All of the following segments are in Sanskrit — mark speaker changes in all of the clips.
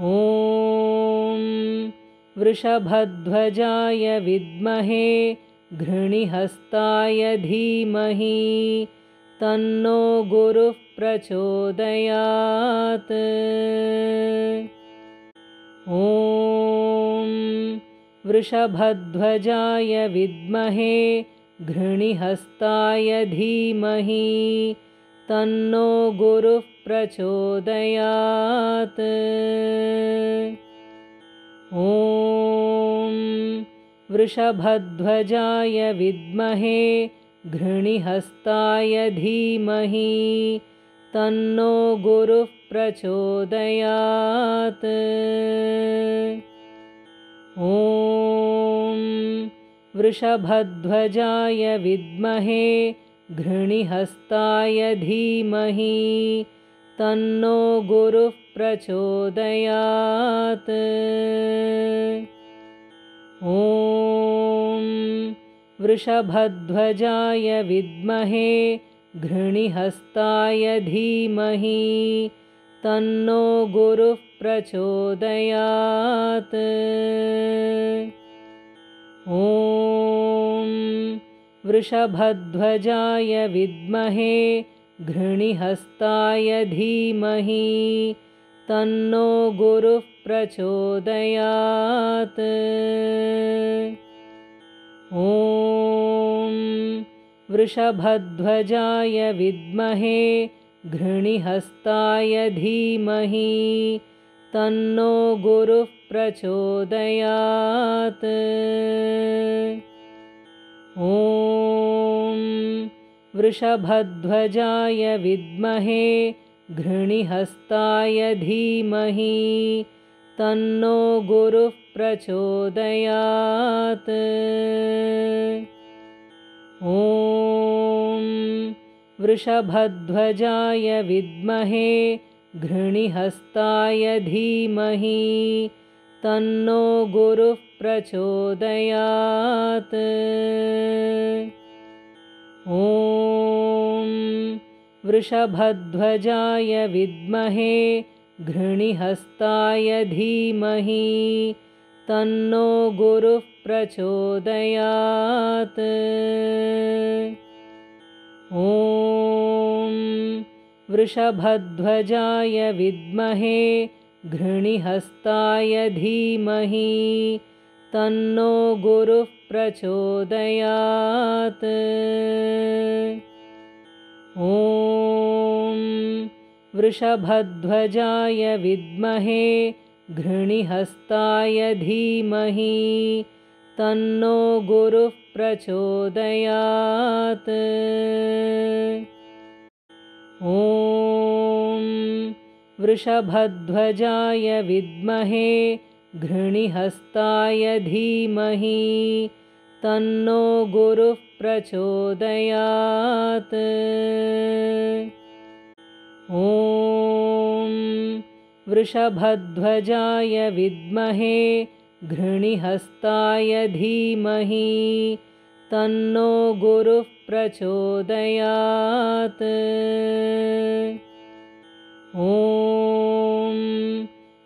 Speaker 1: ॐ वृषभध्वजाय विद्महे घृणिहस्ताय धीमहि तन्नो गुरुः प्रचोदयात् ॐ वृषभध्वजाय विद्महे घृणिहस्ताय धीमहि तन्नो गुरुः प्रचोदयात्। ॐ वृषभध्वजाय विद्महे घृणिहस्ताय धीमहि तन्नो गुरुः प्रचोदयात्। ॐ वृषभध्वजाय विद्महे घृणिहस्ताय धीमहि तन्नो गुरुः प्रचोदयात्। ॐ वृषभध्वजाय विद्महे घृणिहस्ताय धीमहि तन्नो गुरुः प्रचोदयात्। ॐ वृषभध्वजाय विद्महे घृणिहस्ताय धीमहि तन्नो गुरुः प्रचोदयात्। ॐ वृषभध्वजाय विद्महे घृणिहस्ताय धीमहि तन्नो गुरुः प्रचोदयात्। ॐ वृषभध्वजाय विद्महे घृणिहस्ताय धीमहि तन्नो गुरुः प्रचोदयात्। ॐ वृषभध्वजाय विद्महे घृणिहस्ताय धीमहि तन्नो गुरुः प्रचोदयात् ॐ वृषभध्वजाय विद्महे घृणिहस्ताय धीमहि तन्नो गुरुः प्रचोदयात् ॐ वृषभध्वजाय विद्महे घृणिहस्ताय धीमहि तन्नो गुरुः प्रचोदयात्। ॐ वृषभध्वजाय विद्महे घृणिहस्ताय धीमहि तन्नो गुरुः प्रचोदयात्। ॐ वृषभध्वजाय विद्महे घृणिहस्ताय धीमहि तन्नो गुरुः प्रचोदयात्। ॐ वृषभध्वजाय विद्महे घृणिहस्ताय धीमहि तन्नो गुरुः प्रचोदयात्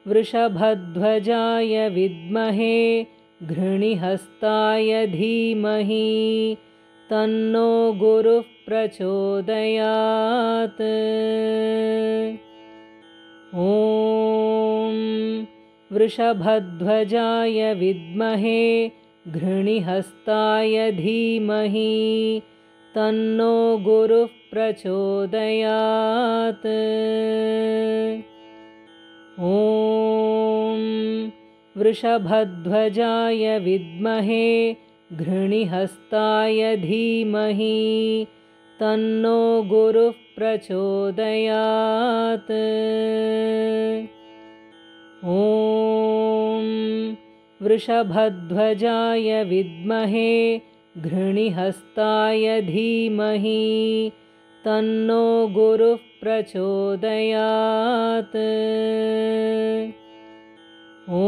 Speaker 1: वृषभध्वजाय विद्महे घृणिहस्ताय धीमहि तन्नो गुरुः प्रचोदयात्। ॐ वृषभध्वजाय विद्महे घृणिहस्ताय धीमहि तन्नो गुरुः प्रचोदयात् ॐ वृषभध्वजाय विद्महे घृणिहस्ताय धीमहि तन्नो गुरुः प्रचोदयात् ॐ वृषभध्वजाय विद्महे घृणिहस्ताय धीमहि तन्नो गुरुः प्रचोदयात्। ॐ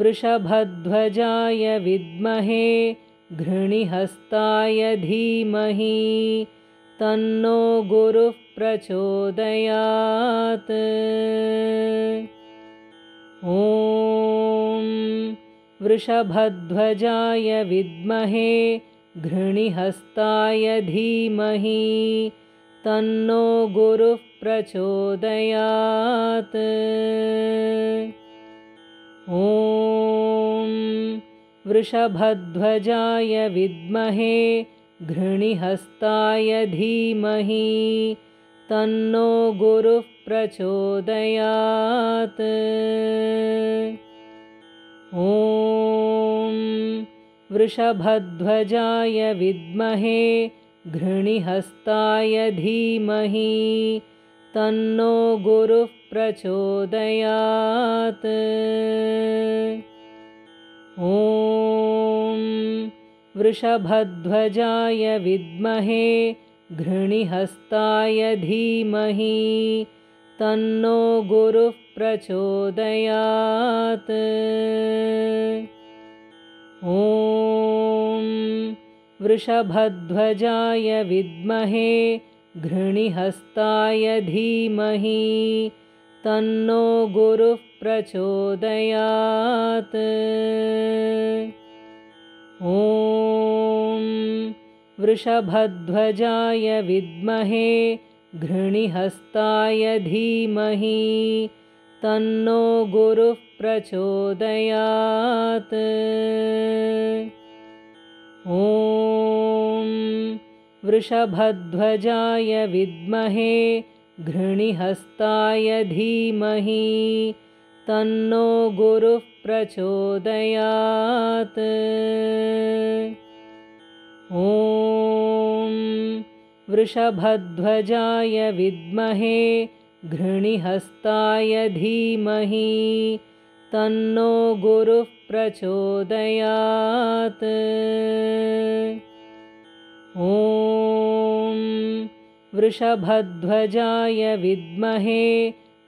Speaker 1: वृषभध्वजाय विद्महे घृणिहस्ताय धीमहि तन्नो गुरुः प्रचोदयात्। ॐ वृषभध्वजाय विद्महे घृणिहस्ताय धीमहि तन्नो गुरुः प्रचोदयात्। ॐ वृषभध्वजाय विद्महे घृणिहस्ताय धीमहि तन्नो गुरुः प्रचोदयात्। ॐ वृषभध्वजाय विद्महे घृणिहस्ताय धीमहि तन्नो गुरुः प्रचोदयात्। ॐ वृषभध्वजाय विद्महे घृणिहस्ताय धीमहि तन्नो गुरुः प्रचोदयात् ॐ वृषभध्वजाय विद्महे घृणिहस्ताय धीमहि तन्नो गुरुः प्रचोदयात् ॐ वृषभध्वजाय विद्महे घृणिहस्ताय धीमहि तन्नो गुरुः प्रचोदयात्। ॐ वृषभध्वजाय विद्महे घृणिहस्ताय धीमहि तन्नो गुरुः प्रचोदयात्। ॐ वृषभध्वजाय विद्महे घृणिहस्ताय धीमहि तन्नो गुरुः प्रचोदयात्। ॐ वृषभध्वजाय विद्महे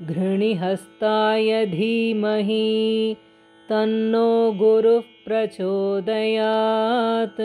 Speaker 1: घृणिहस्ताय धीमहि तन्नो गुरुः प्रचोदयात्